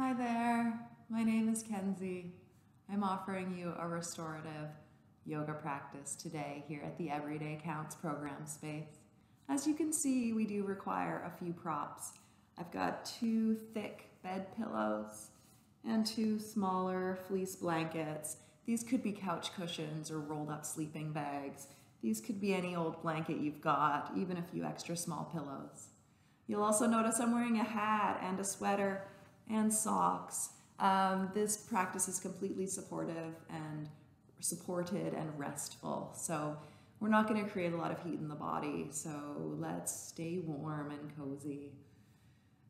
Hi there, my name is Kenzie. I'm offering you a restorative yoga practice today here at the Everyday Counts program space. As you can see, we do require a few props. I've got two thick bed pillows and two smaller fleece blankets. These could be couch cushions or rolled up sleeping bags. These could be any old blanket you've got, even a few extra small pillows. You'll also notice I'm wearing a hat and a sweater and socks. Um, this practice is completely supportive and supported and restful. So we're not going to create a lot of heat in the body. So let's stay warm and cozy.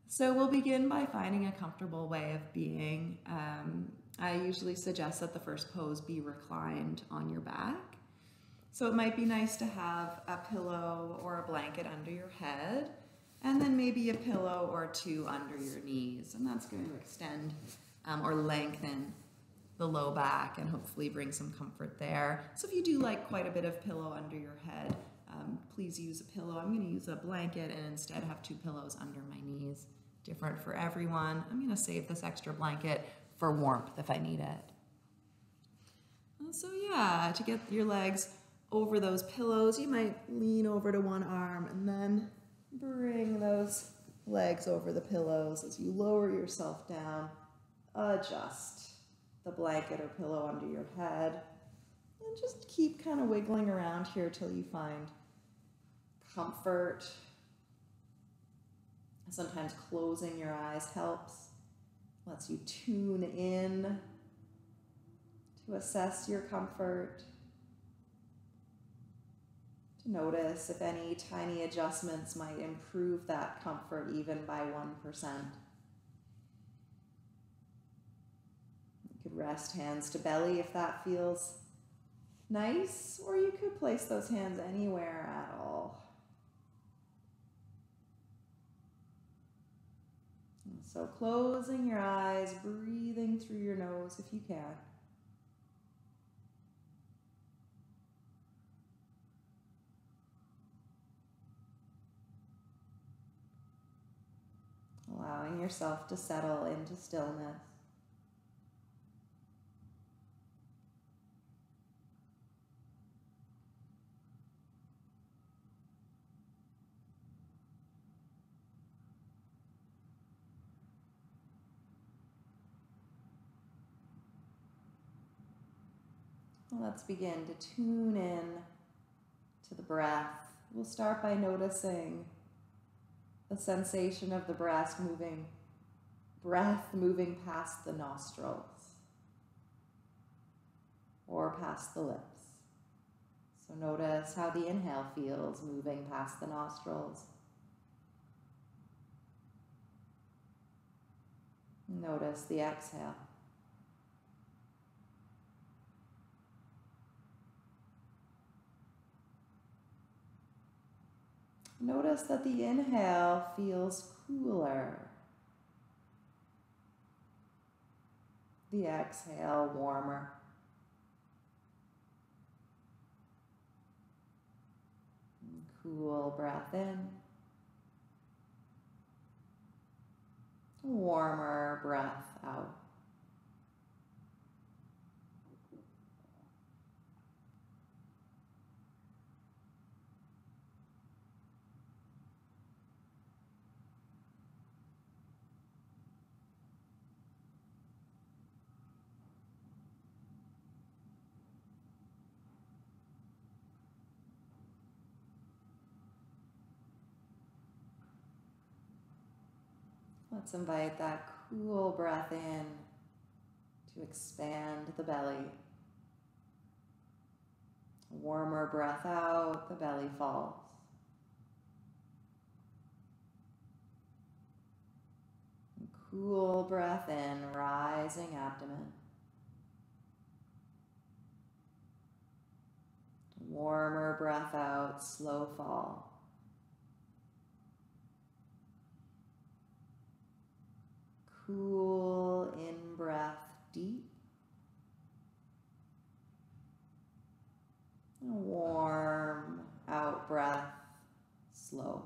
So we'll begin by finding a comfortable way of being. Um, I usually suggest that the first pose be reclined on your back. So it might be nice to have a pillow or a blanket under your head and then maybe a pillow or two under your knees. And that's going to extend um, or lengthen the low back and hopefully bring some comfort there. So if you do like quite a bit of pillow under your head, um, please use a pillow. I'm going to use a blanket and instead have two pillows under my knees. Different for everyone. I'm going to save this extra blanket for warmth if I need it. So yeah, to get your legs over those pillows, you might lean over to one arm and then Bring those legs over the pillows as you lower yourself down. Adjust the blanket or pillow under your head. And just keep kind of wiggling around here till you find comfort. Sometimes closing your eyes helps. Lets you tune in to assess your comfort to notice if any tiny adjustments might improve that comfort even by 1%. You could rest hands to belly if that feels nice, or you could place those hands anywhere at all. So closing your eyes, breathing through your nose if you can. Allowing yourself to settle into stillness. Let's begin to tune in to the breath. We'll start by noticing the sensation of the breath moving, breath moving past the nostrils or past the lips. So notice how the inhale feels moving past the nostrils. Notice the exhale. Notice that the inhale feels cooler. The exhale warmer. Cool breath in. Warmer breath out. Let's invite that cool breath in to expand the belly. Warmer breath out, the belly falls. Cool breath in, rising abdomen. Warmer breath out, slow fall. cool in breath deep. Warm out breath slow.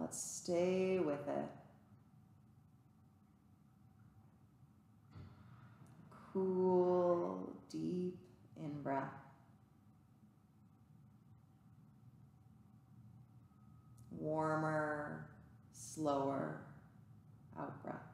Let's stay with it. Cool, deep in breath. Warmer, slower out breath.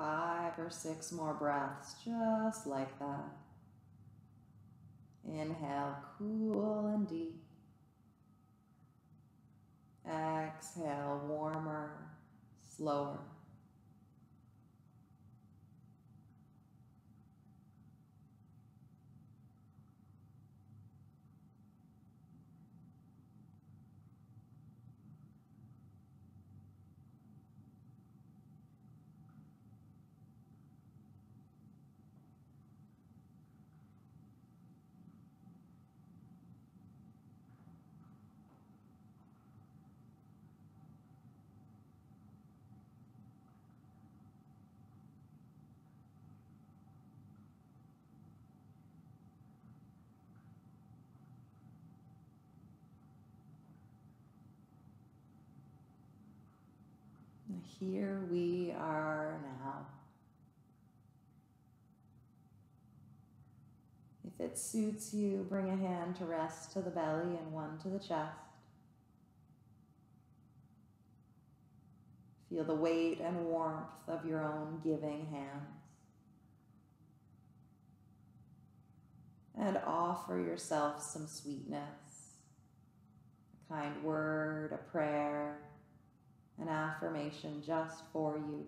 Five or six more breaths, just like that. Inhale, cool and deep. Exhale, warmer, slower. Here we are now. If it suits you, bring a hand to rest to the belly and one to the chest. Feel the weight and warmth of your own giving hands. And offer yourself some sweetness, a kind word, a prayer an affirmation just for you.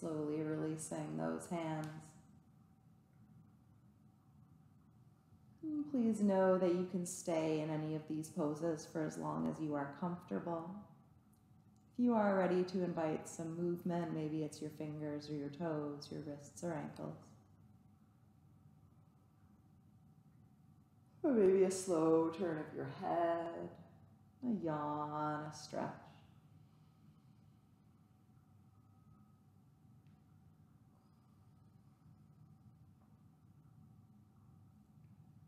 Slowly releasing those hands. And please know that you can stay in any of these poses for as long as you are comfortable. If you are ready to invite some movement, maybe it's your fingers or your toes, your wrists or ankles. Or maybe a slow turn of your head, a yawn, a stretch.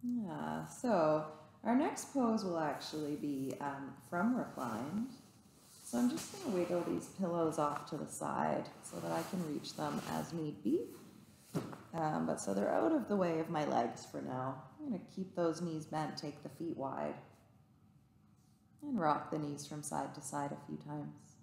Yeah, so our next pose will actually be um, from reclined. So I'm just going to wiggle these pillows off to the side so that I can reach them as need be. Um, but so they're out of the way of my legs for now. I'm going to keep those knees bent, take the feet wide, and rock the knees from side to side a few times.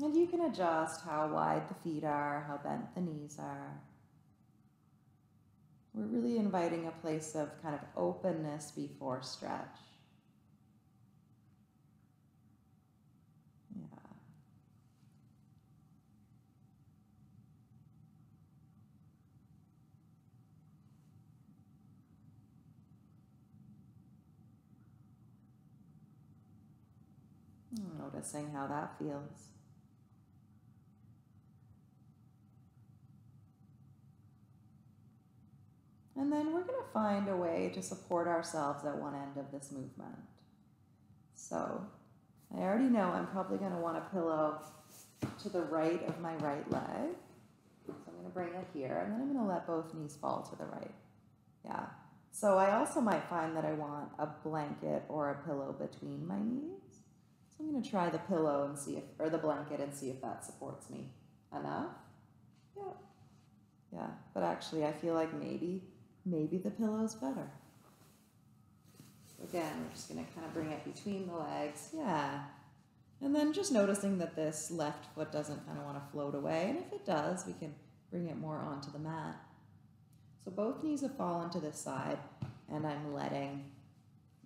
And you can adjust how wide the feet are, how bent the knees are. We're really inviting a place of kind of openness before stretch. Yeah. Noticing how that feels. And then we're going to find a way to support ourselves at one end of this movement. So I already know I'm probably going to want a pillow to the right of my right leg. So I'm going to bring it here, and then I'm going to let both knees fall to the right. Yeah. So I also might find that I want a blanket or a pillow between my knees. So I'm going to try the pillow and see if, or the blanket and see if that supports me enough. Yeah. Yeah, but actually I feel like maybe, maybe the pillow's better. Again, we're just going to kind of bring it between the legs. Yeah. And then just noticing that this left foot doesn't kind of want to float away. And if it does, we can bring it more onto the mat. So both knees have fallen to this side, and I'm letting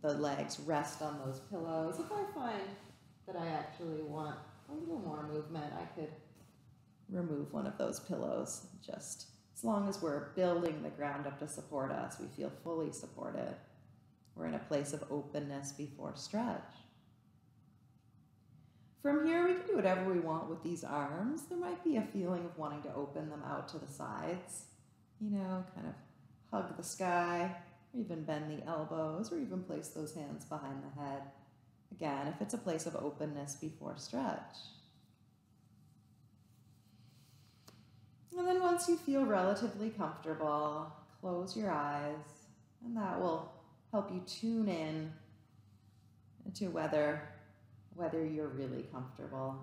the legs rest on those pillows. If I find that I actually want a little more movement, I could remove one of those pillows. Just as long as we're building the ground up to support us, we feel fully supported. We're in a place of openness before stretch. From here, we can do whatever we want with these arms. There might be a feeling of wanting to open them out to the sides, you know, kind of hug the sky, or even bend the elbows, or even place those hands behind the head. Again, if it's a place of openness before stretch. And then once you feel relatively comfortable, close your eyes, and that will help you tune in to whether, whether you're really comfortable.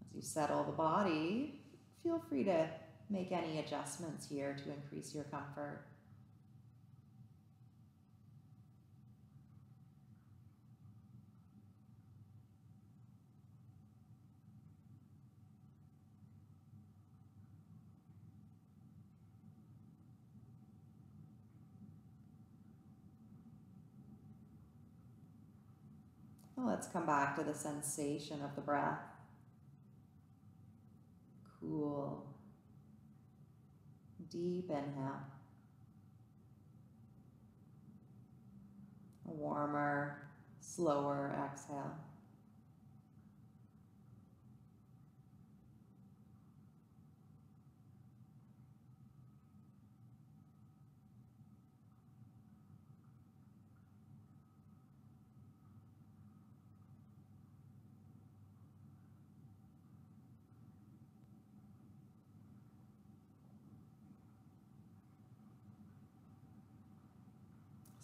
As you settle the body, feel free to make any adjustments here to increase your comfort. Let's come back to the sensation of the breath. Cool. Deep inhale. Warmer, slower exhale.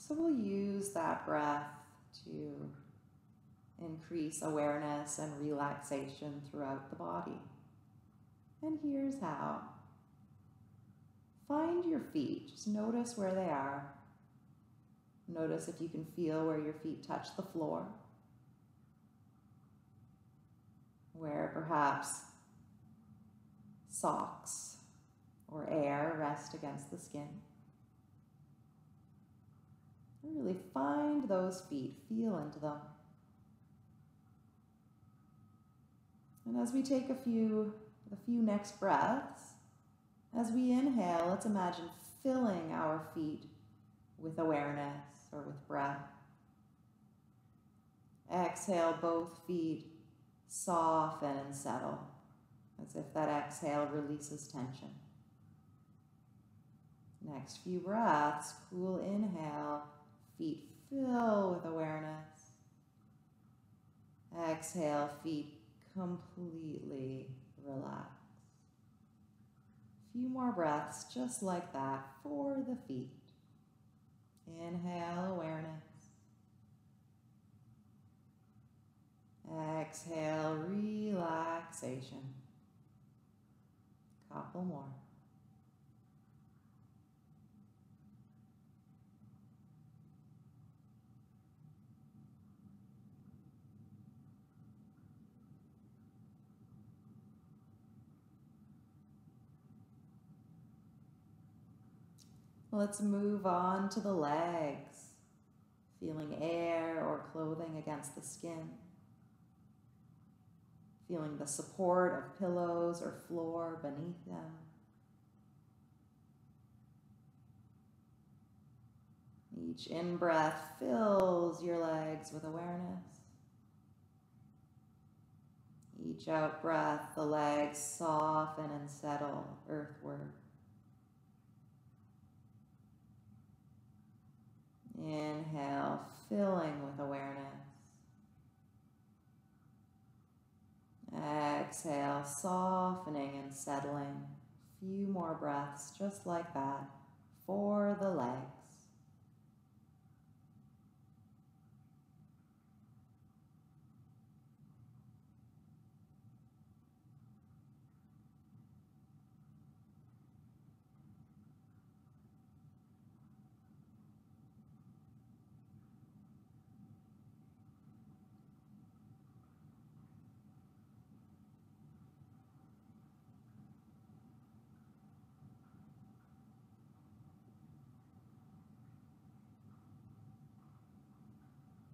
So we'll use that breath to increase awareness and relaxation throughout the body. And here's how. Find your feet. Just notice where they are. Notice if you can feel where your feet touch the floor. Where perhaps socks or air rest against the skin. Really find those feet, feel into them. And as we take a few, a few next breaths, as we inhale, let's imagine filling our feet with awareness or with breath. Exhale, both feet soften and settle as if that exhale releases tension. Next few breaths, cool inhale, Feet fill with awareness. Exhale, feet completely relax. A few more breaths just like that for the feet. Inhale, awareness. Exhale, relaxation. Couple more. Let's move on to the legs, feeling air or clothing against the skin, feeling the support of pillows or floor beneath them. Each in breath fills your legs with awareness. Each out breath, the legs soften and settle earthward. Inhale, filling with awareness. Exhale, softening and settling. A Few more breaths just like that for the legs.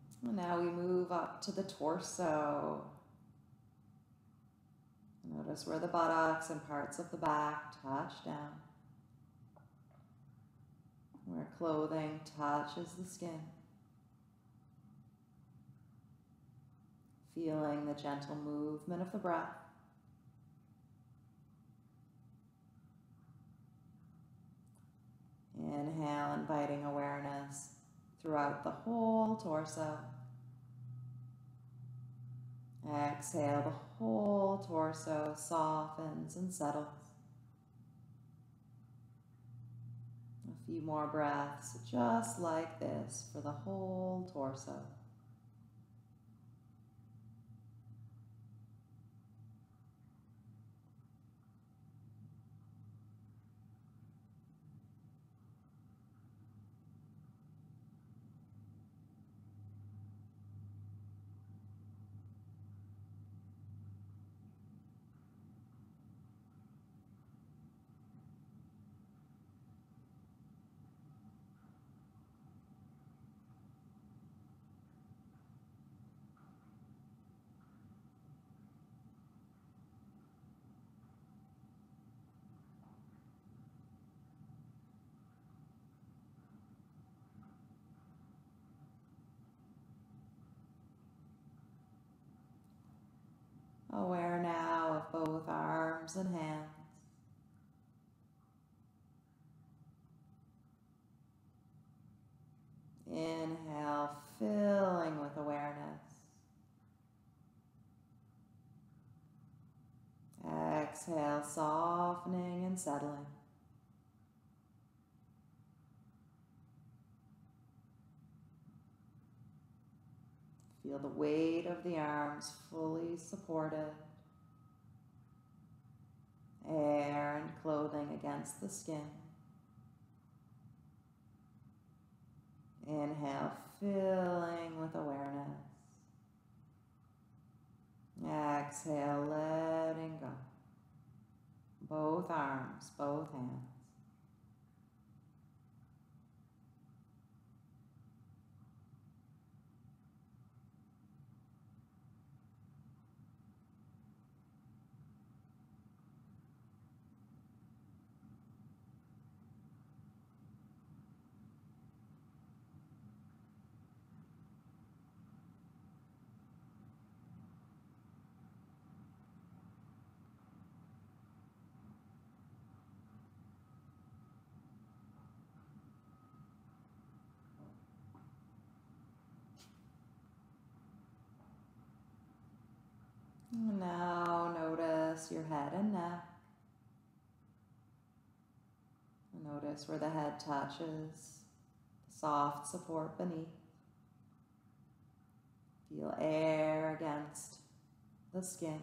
And now we move up to the torso. Notice where the buttocks and parts of the back touch down. Where clothing touches the skin. Feeling the gentle movement of the breath. Inhale, inviting awareness throughout the whole torso. Exhale, the whole torso softens and settles. A few more breaths just like this for the whole torso. Aware now of both arms and hands. Inhale, filling with awareness. Exhale, softening and settling. Feel the weight of the arms fully supported. Air and clothing against the skin. Inhale, filling with awareness. Exhale, letting go. Both arms, both hands. Now notice your head and neck. Notice where the head touches, the soft support beneath. Feel air against the skin,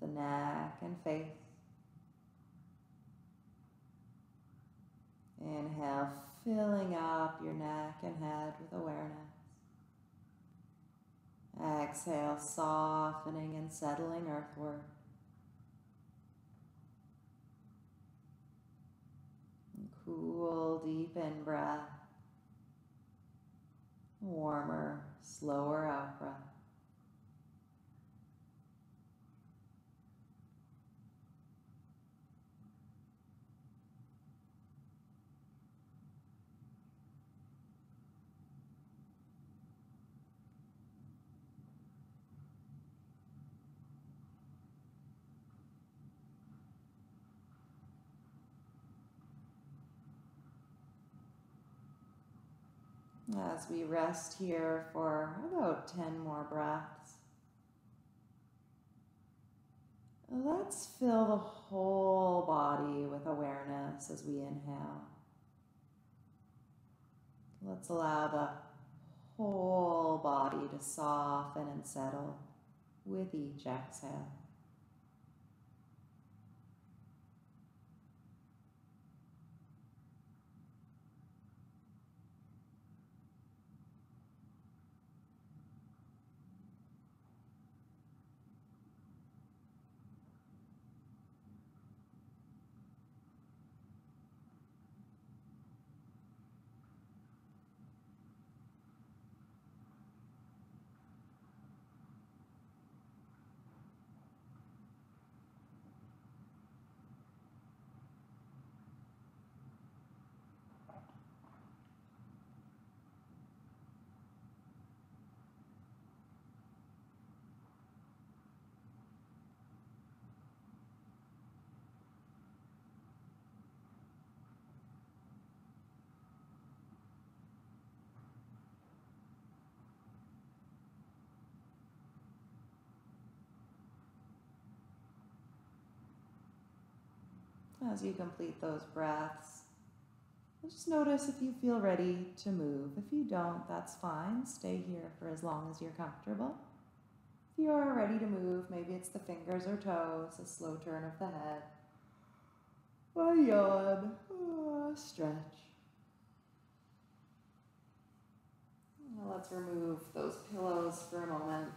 the neck and face. Inhale, filling up your neck and head with awareness. Exhale, softening and settling earthward. Cool, deep in breath. Warmer, slower out breath. As we rest here for about 10 more breaths, let's fill the whole body with awareness as we inhale. Let's allow the whole body to soften and settle with each exhale. As you complete those breaths, just notice if you feel ready to move. If you don't, that's fine. Stay here for as long as you're comfortable. If you are ready to move, maybe it's the fingers or toes, a slow turn of the head, a yawn, a stretch. Now let's remove those pillows for a moment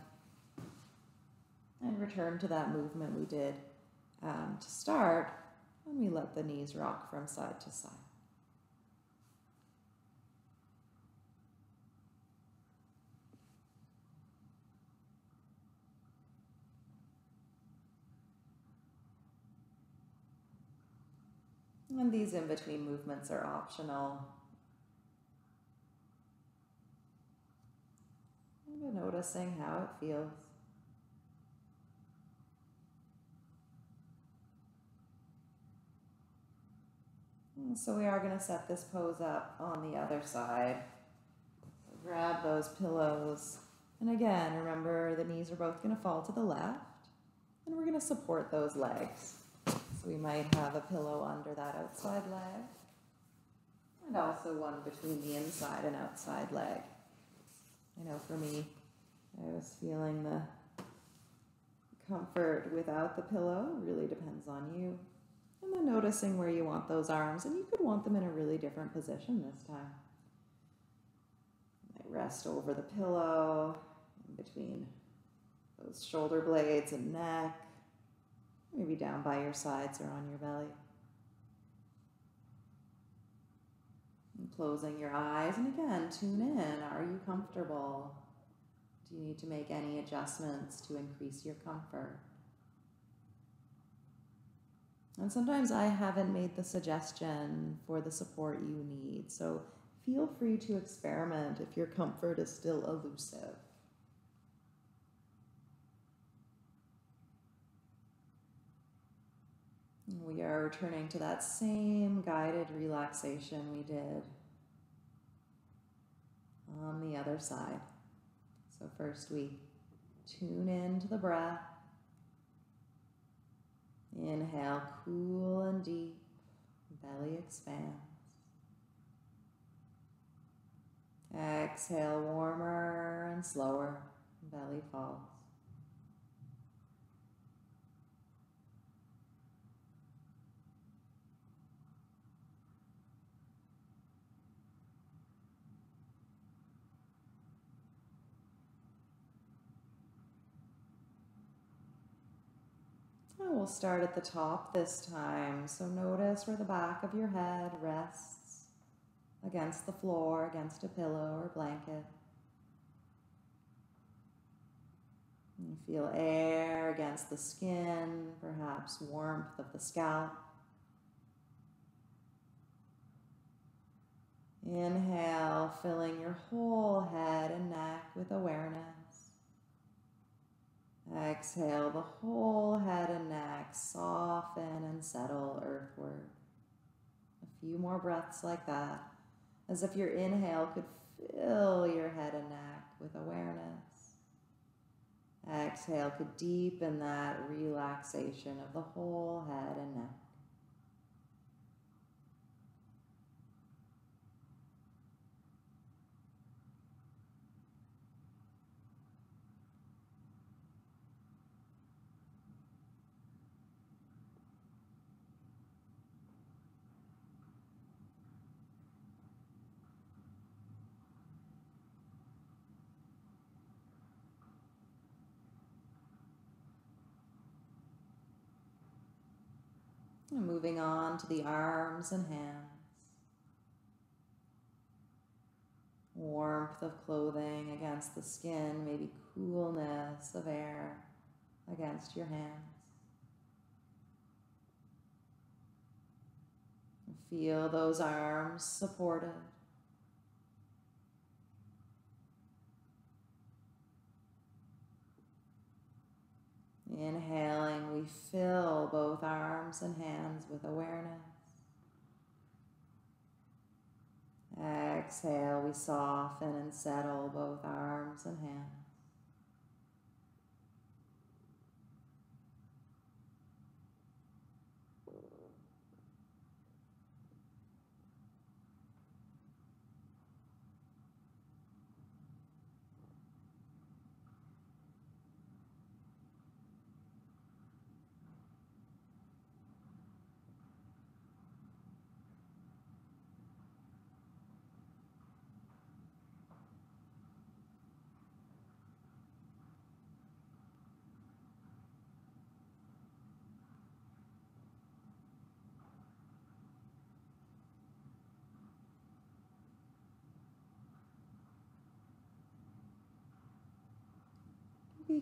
and return to that movement we did um, to start and we let the knees rock from side to side. And these in between movements are optional. And noticing how it feels. So we are going to set this pose up on the other side. Grab those pillows. And again, remember the knees are both going to fall to the left. And we're going to support those legs. So we might have a pillow under that outside leg. And also one between the inside and outside leg. I know for me, I was feeling the comfort without the pillow. really depends on you. And then noticing where you want those arms, and you could want them in a really different position this time. rest over the pillow, in between those shoulder blades and neck, maybe down by your sides or on your belly. And closing your eyes, and again, tune in. Are you comfortable? Do you need to make any adjustments to increase your comfort? And sometimes I haven't made the suggestion for the support you need. So feel free to experiment if your comfort is still elusive. We are returning to that same guided relaxation we did on the other side. So first we tune into the breath. Inhale, cool and deep, belly expands. Exhale, warmer and slower, belly falls. And we'll start at the top this time. So notice where the back of your head rests against the floor, against a pillow or blanket. Feel air against the skin, perhaps warmth of the scalp. Inhale, filling your whole head and neck with awareness. Exhale the whole head and neck, soften and settle earthward. A few more breaths like that, as if your inhale could fill your head and neck with awareness. Exhale could deepen that relaxation of the whole head and neck. And moving on to the arms and hands. Warmth of clothing against the skin, maybe coolness of air against your hands. Feel those arms supported. Inhaling, we fill both arms and hands with awareness. Exhale, we soften and settle both arms and hands.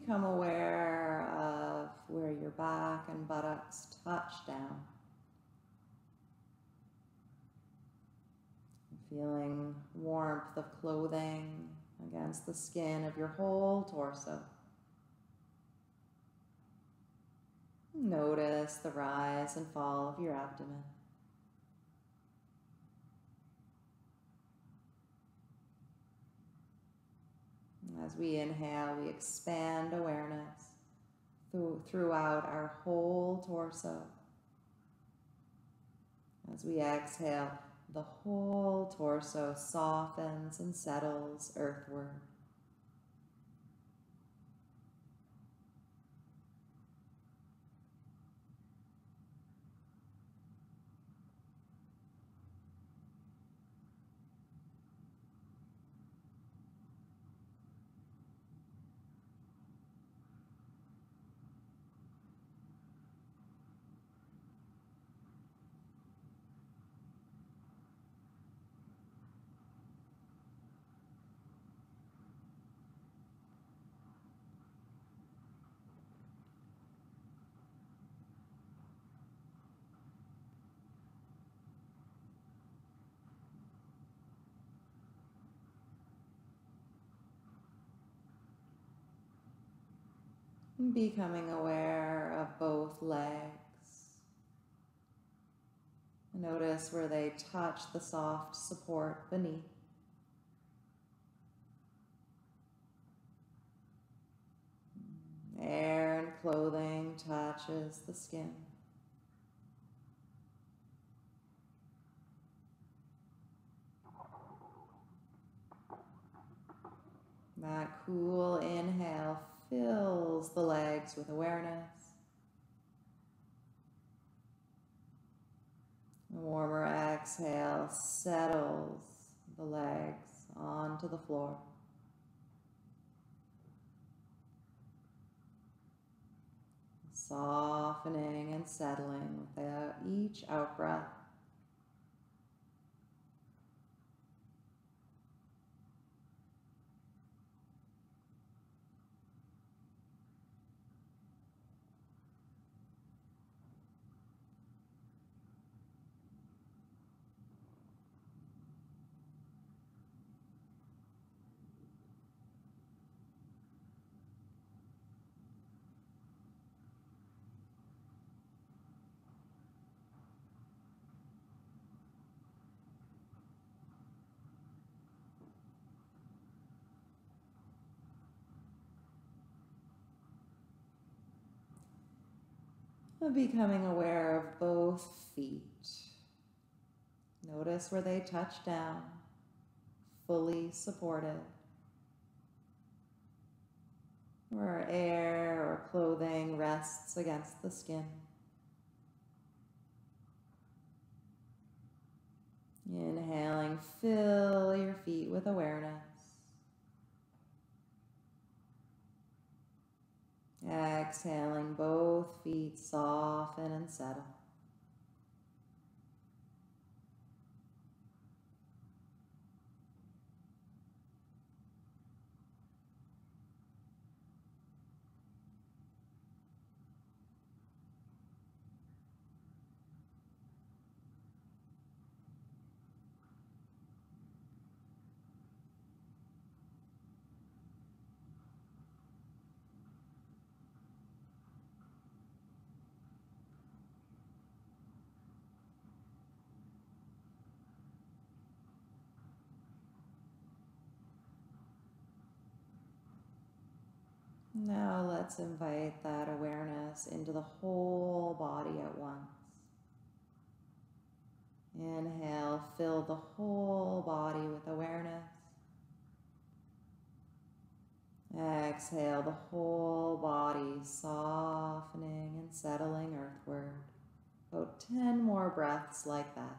Become aware of where your back and buttocks touch down. Feeling warmth of clothing against the skin of your whole torso. Notice the rise and fall of your abdomen. As we inhale, we expand awareness through, throughout our whole torso. As we exhale, the whole torso softens and settles earthward. Becoming aware of both legs. Notice where they touch the soft support beneath. Air and clothing touches the skin. That cool inhale fills the legs with awareness. Warmer exhale settles the legs onto the floor. Softening and settling with each out breath. Becoming aware of both feet. Notice where they touch down, fully supported. Where air or clothing rests against the skin. Inhaling, fill your feet with awareness. Exhaling, both feet soften and settle. Now let's invite that awareness into the whole body at once. Inhale, fill the whole body with awareness. Exhale, the whole body softening and settling earthward. About 10 more breaths like that.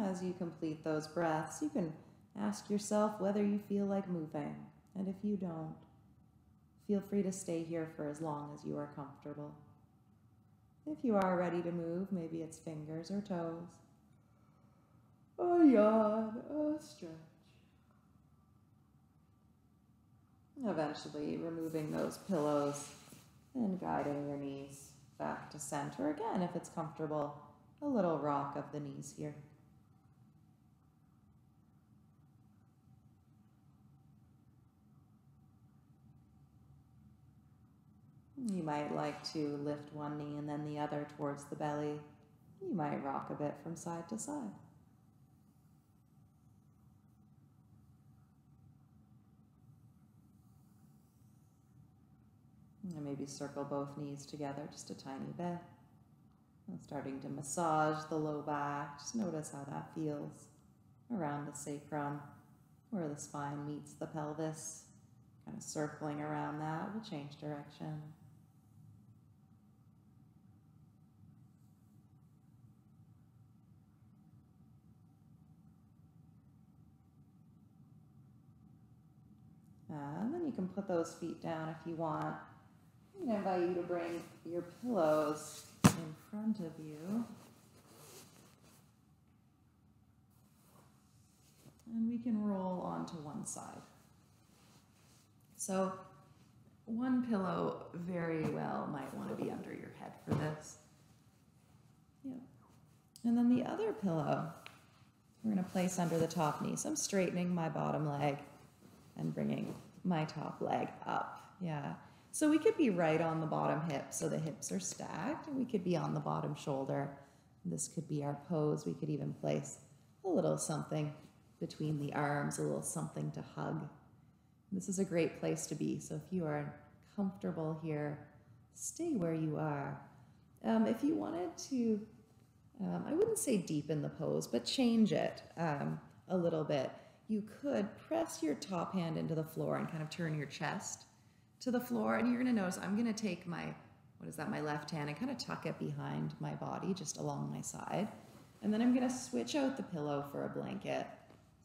As you complete those breaths, you can ask yourself whether you feel like moving. And if you don't, feel free to stay here for as long as you are comfortable. If you are ready to move, maybe it's fingers or toes. A yawn, a stretch. Eventually removing those pillows and guiding your knees back to center. Again, if it's comfortable, a little rock of the knees here. You might like to lift one knee and then the other towards the belly. You might rock a bit from side to side. And maybe circle both knees together just a tiny bit. And starting to massage the low back. Just notice how that feels around the sacrum, where the spine meets the pelvis. Kind of circling around that. We'll change direction. And then you can put those feet down if you want. I'm going to invite you to bring your pillows in front of you. And we can roll onto one side. So one pillow very well might want to be under your head for this. Yeah. And then the other pillow we're going to place under the top knee. So I'm straightening my bottom leg and bringing my top leg up. Yeah. So we could be right on the bottom hip, so the hips are stacked, and we could be on the bottom shoulder. This could be our pose. We could even place a little something between the arms, a little something to hug. This is a great place to be. So if you are comfortable here, stay where you are. Um, if you wanted to, um, I wouldn't say deepen the pose, but change it um, a little bit you could press your top hand into the floor and kind of turn your chest to the floor. And you're going to notice I'm going to take my, what is that, my left hand and kind of tuck it behind my body, just along my side. And then I'm going to switch out the pillow for a blanket.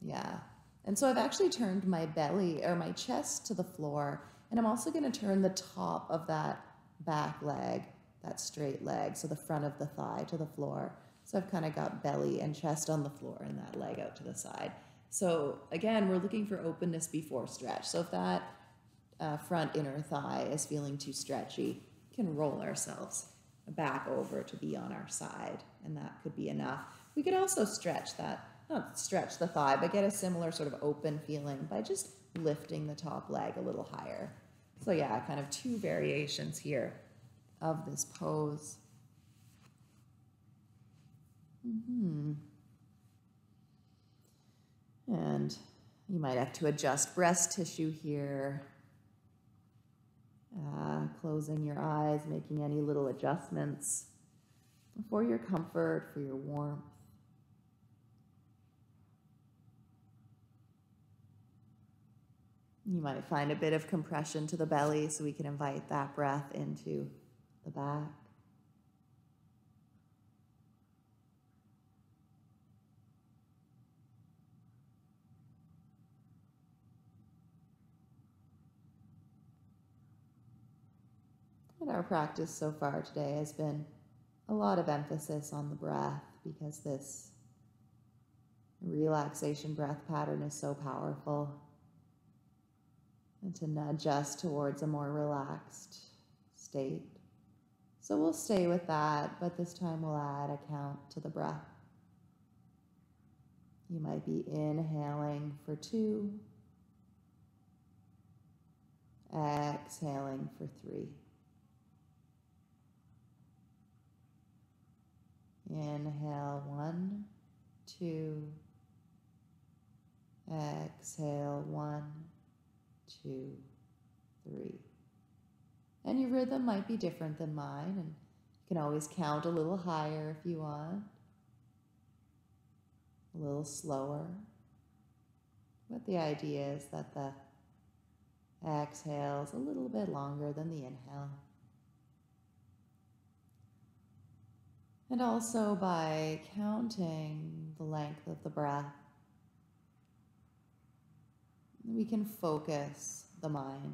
Yeah. And so I've actually turned my belly or my chest to the floor. And I'm also going to turn the top of that back leg, that straight leg, so the front of the thigh to the floor. So I've kind of got belly and chest on the floor and that leg out to the side. So again, we're looking for openness before stretch. So if that uh, front inner thigh is feeling too stretchy, we can roll ourselves back over to be on our side, and that could be enough. We could also stretch that, not stretch the thigh, but get a similar sort of open feeling by just lifting the top leg a little higher. So yeah, kind of two variations here of this pose. Mm-hmm. And you might have to adjust breast tissue here. Uh, closing your eyes, making any little adjustments for your comfort, for your warmth. You might find a bit of compression to the belly so we can invite that breath into the back. And our practice so far today has been a lot of emphasis on the breath because this relaxation breath pattern is so powerful. And to nudge us towards a more relaxed state. So we'll stay with that, but this time we'll add a count to the breath. You might be inhaling for two, exhaling for three. Inhale one, two. Exhale one, two, three. And your rhythm might be different than mine, and you can always count a little higher if you want, a little slower. But the idea is that the exhale is a little bit longer than the inhale. And also by counting the length of the breath, we can focus the mind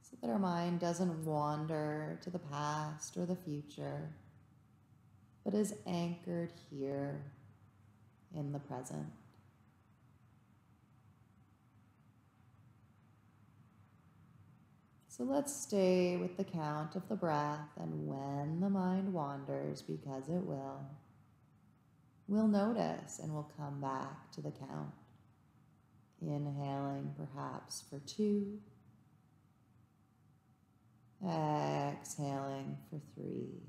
so that our mind doesn't wander to the past or the future, but is anchored here in the present. So let's stay with the count of the breath, and when the mind wanders, because it will, we'll notice and we'll come back to the count. Inhaling perhaps for two, exhaling for three.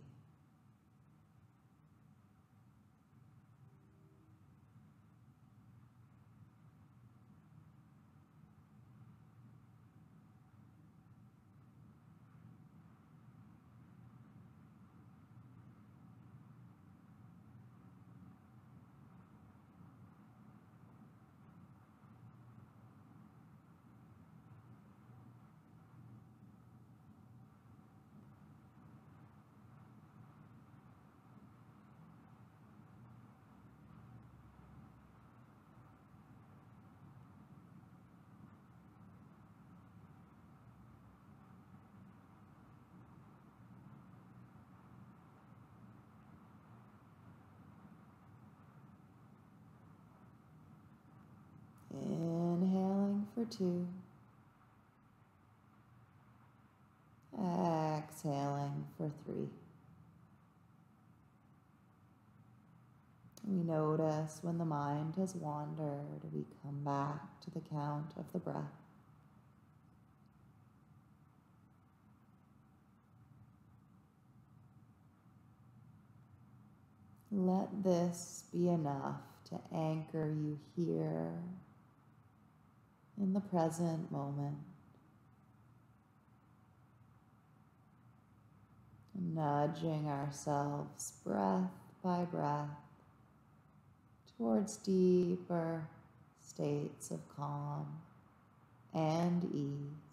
Inhaling for two. Exhaling for three. We notice when the mind has wandered, we come back to the count of the breath. Let this be enough to anchor you here in the present moment. Nudging ourselves breath by breath towards deeper states of calm and ease.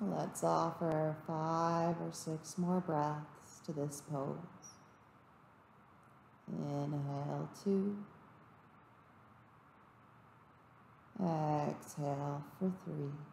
Let's offer five or six more breaths to this pose. Inhale two. Exhale for three.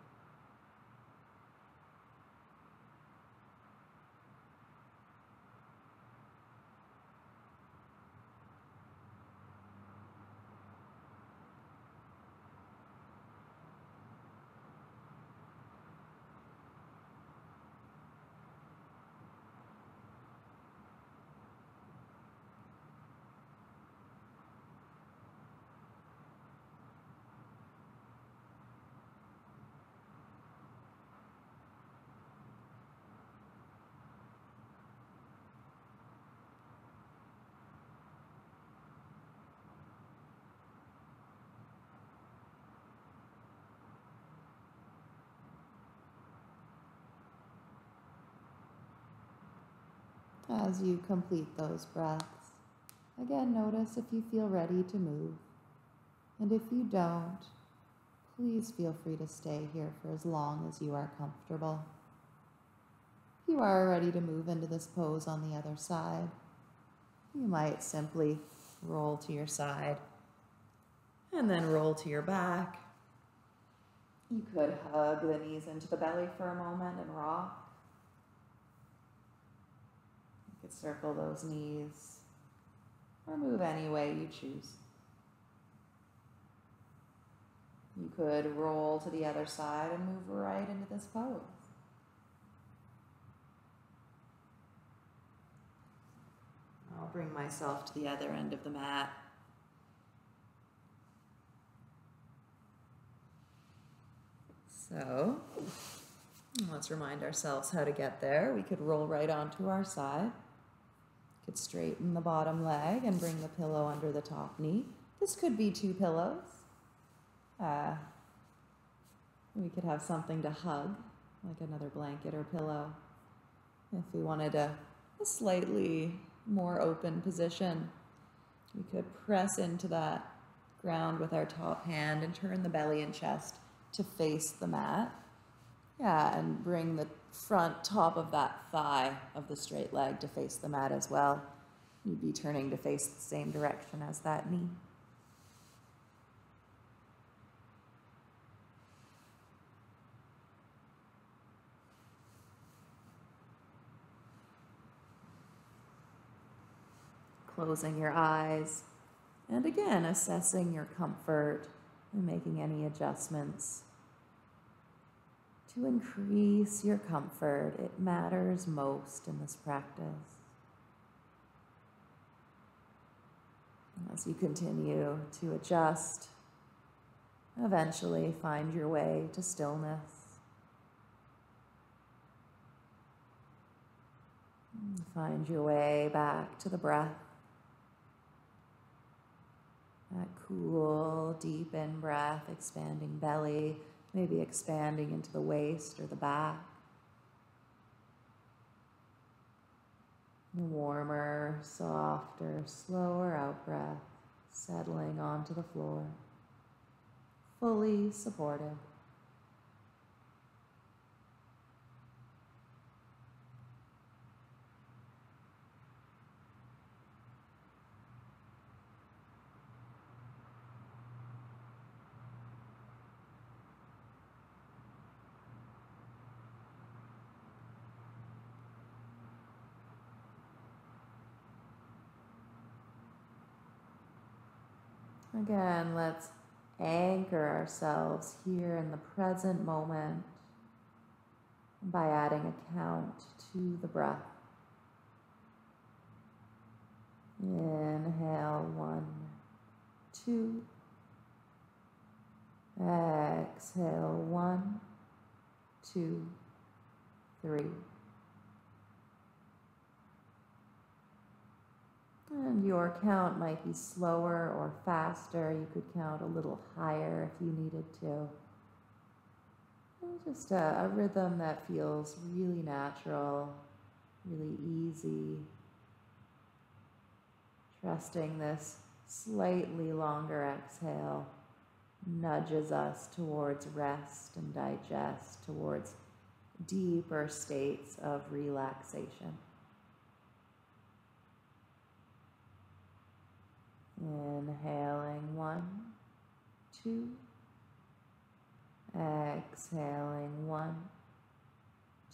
As you complete those breaths, again notice if you feel ready to move. And if you don't, please feel free to stay here for as long as you are comfortable. If you are ready to move into this pose on the other side, you might simply roll to your side and then roll to your back. You could hug the knees into the belly for a moment and rock. Could circle those knees or move any way you choose. You could roll to the other side and move right into this pose. I'll bring myself to the other end of the mat. So, let's remind ourselves how to get there. We could roll right onto our side. Could straighten the bottom leg and bring the pillow under the top knee. This could be two pillows. Uh, we could have something to hug, like another blanket or pillow. If we wanted a, a slightly more open position, we could press into that ground with our top hand and turn the belly and chest to face the mat. Yeah, and bring the front top of that thigh of the straight leg to face the mat as well. You'd be turning to face the same direction as that knee. Closing your eyes and again assessing your comfort and making any adjustments to increase your comfort. It matters most in this practice. As you continue to adjust, eventually find your way to stillness. Find your way back to the breath. That cool, deep in breath, expanding belly maybe expanding into the waist or the back. warmer, softer, slower out breath, settling onto the floor. fully supported. Again, let's anchor ourselves here in the present moment by adding a count to the breath. Inhale, one, two. Exhale, one, two, three. And your count might be slower or faster. You could count a little higher if you needed to. And just a, a rhythm that feels really natural, really easy. Trusting this slightly longer exhale nudges us towards rest and digest, towards deeper states of relaxation. Inhaling one, two. Exhaling one,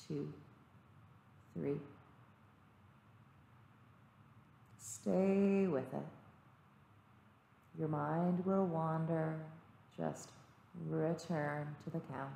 two, three. Stay with it. Your mind will wander. Just return to the count.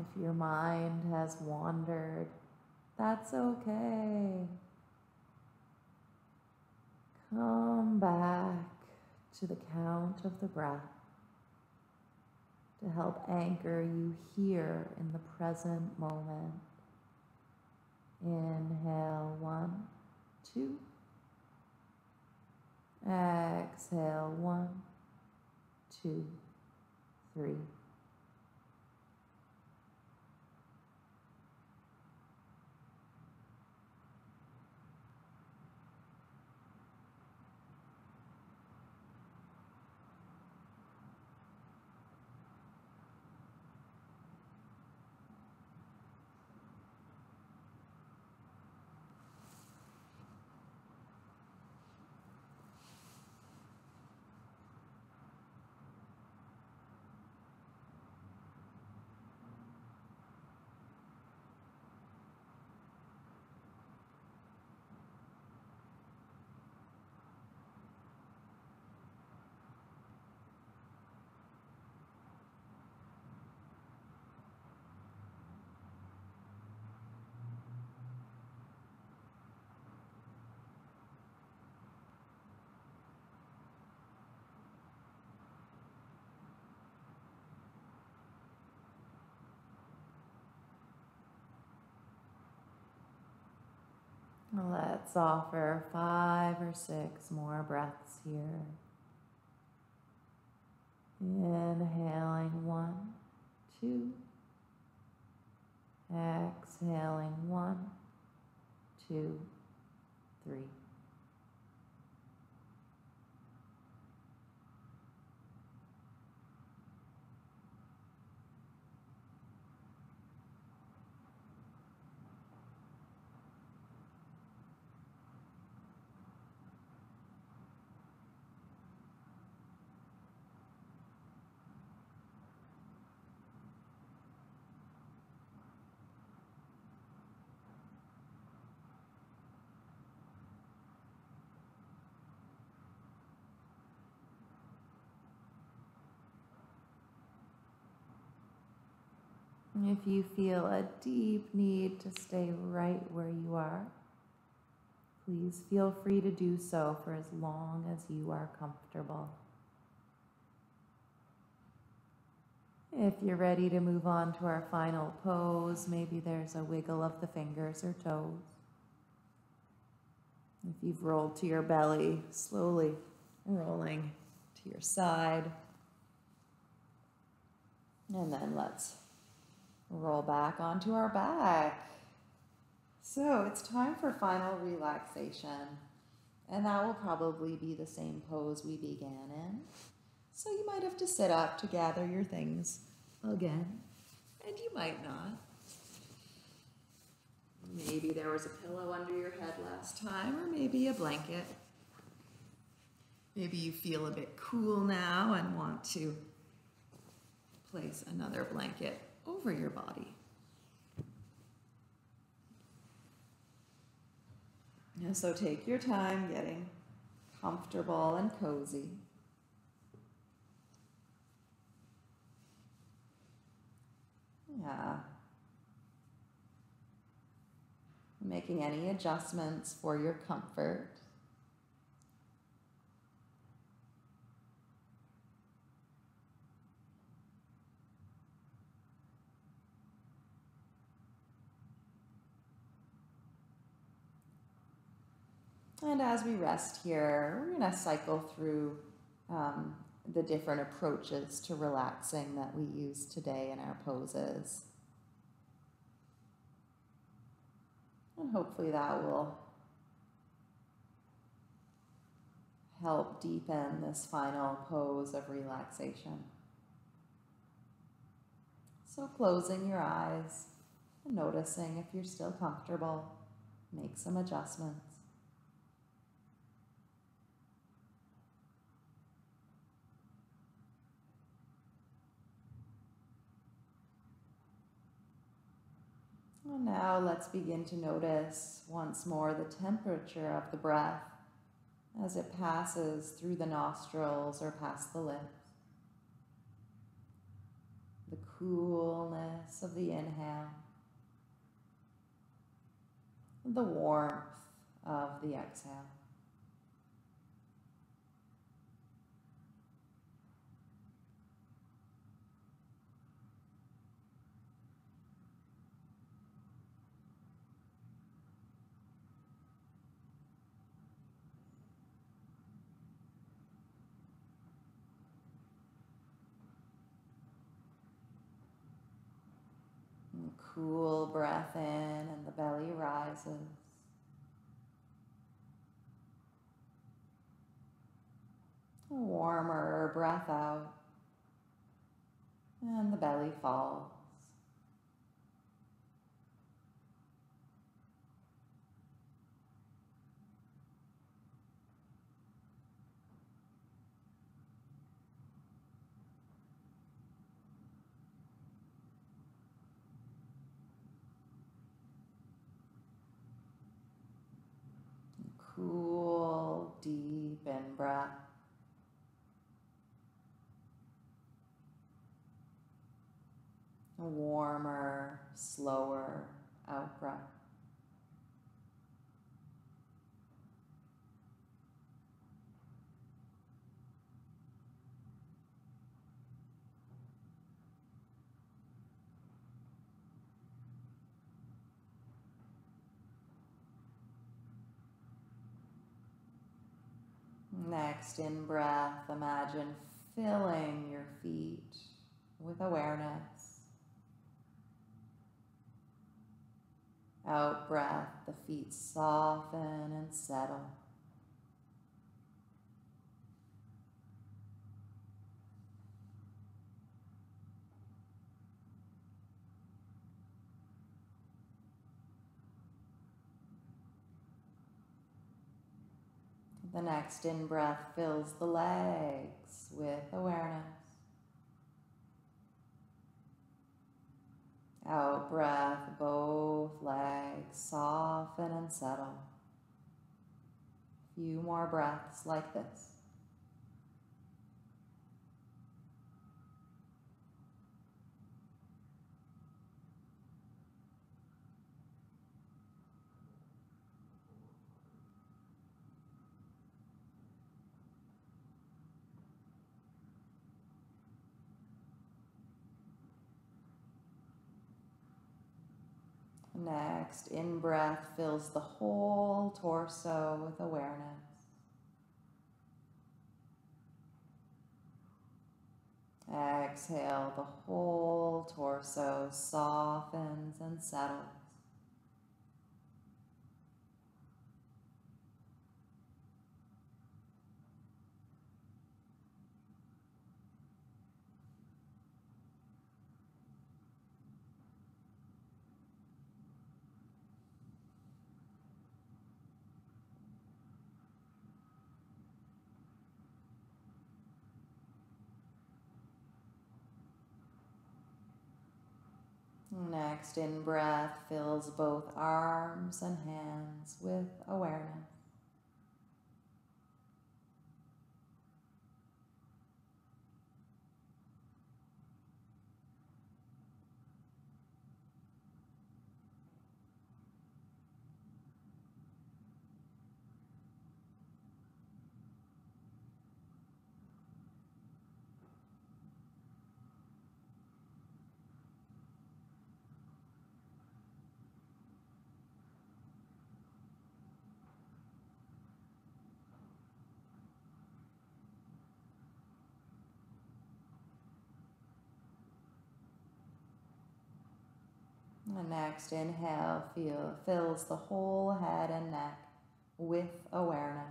If your mind has wandered, that's okay. Come back to the count of the breath to help anchor you here in the present moment. Inhale, one, two. Exhale, one, two, three. Let's offer five or six more breaths here. Inhaling one, two. Exhaling one, two, three. If you feel a deep need to stay right where you are, please feel free to do so for as long as you are comfortable. If you're ready to move on to our final pose, maybe there's a wiggle of the fingers or toes. If you've rolled to your belly, slowly rolling to your side. And then let's roll back onto our back. So it's time for final relaxation. And that will probably be the same pose we began in. So you might have to sit up to gather your things again, and you might not. Maybe there was a pillow under your head last time, or maybe a blanket. Maybe you feel a bit cool now and want to place another blanket over your body. And so take your time getting comfortable and cozy. Yeah. Making any adjustments for your comfort. And as we rest here, we're going to cycle through um, the different approaches to relaxing that we use today in our poses. And hopefully that will help deepen this final pose of relaxation. So closing your eyes and noticing if you're still comfortable, make some adjustments. And now let's begin to notice once more the temperature of the breath as it passes through the nostrils or past the lips. The coolness of the inhale, the warmth of the exhale. Cool breath in and the belly rises. Warmer breath out and the belly falls. cool, in breath. A warmer, slower out breath. Next, in breath, imagine filling your feet with awareness. Out breath, the feet soften and settle. The next in breath fills the legs with awareness. Out breath, both legs soften and settle. Few more breaths like this. Next, in breath fills the whole torso with awareness. Exhale, the whole torso softens and settles. Next, in breath fills both arms and hands with awareness. And next inhale feel, fills the whole head and neck with awareness.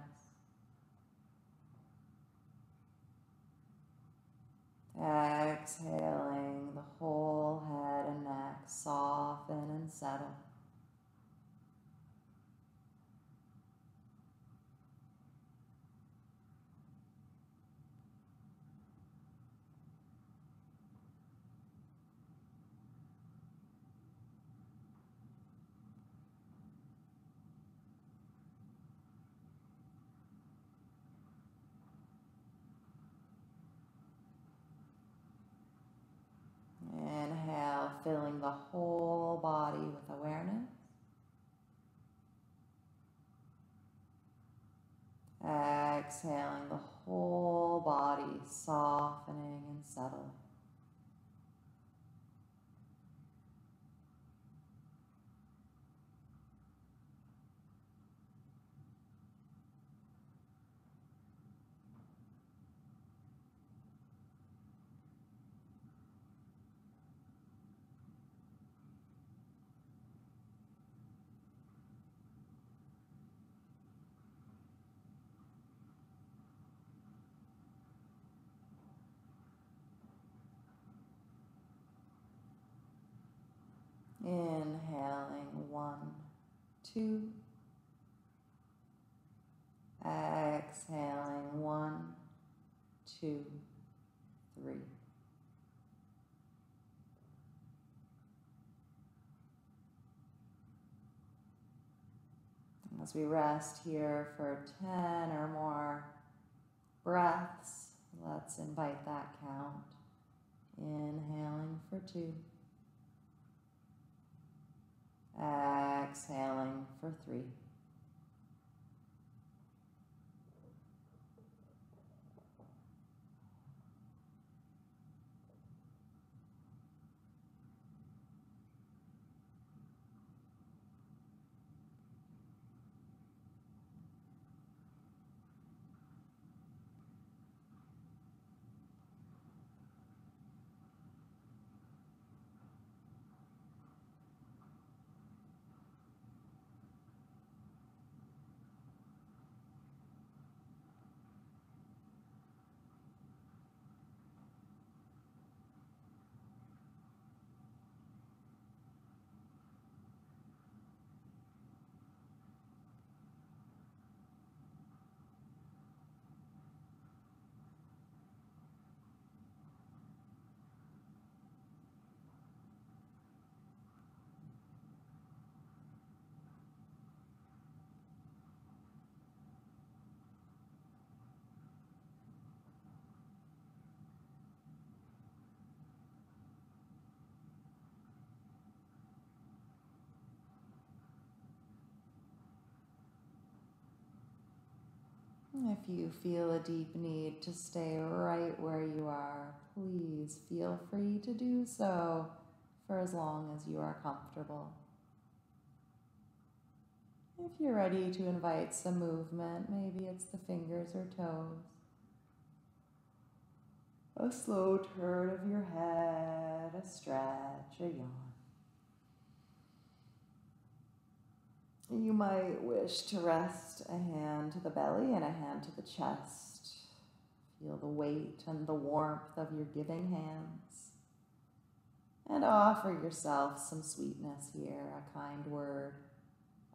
Exhaling the whole head and neck soften and settle. Filling the whole body with awareness. Exhaling the whole body, softening and settling. Inhaling one, two. Exhaling one, two, three. As we rest here for 10 or more breaths, let's invite that count. Inhaling for two. Exhaling for three. If you feel a deep need to stay right where you are, please feel free to do so for as long as you are comfortable. If you're ready to invite some movement, maybe it's the fingers or toes. A slow turn of your head, a stretch, a yawn. You might wish to rest a hand to the belly and a hand to the chest. Feel the weight and the warmth of your giving hands. And offer yourself some sweetness here, a kind word,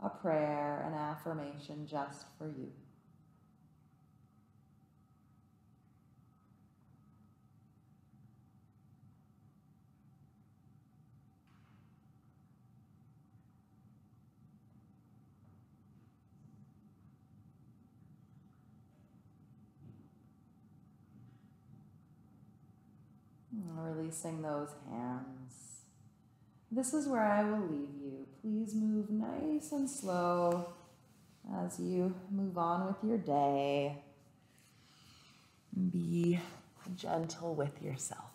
a prayer, an affirmation just for you. Releasing those hands. This is where I will leave you. Please move nice and slow as you move on with your day. Be gentle with yourself.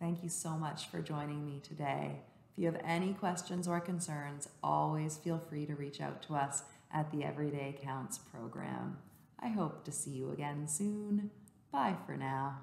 Thank you so much for joining me today. If you have any questions or concerns, always feel free to reach out to us at the Everyday Counts program. I hope to see you again soon. Bye for now.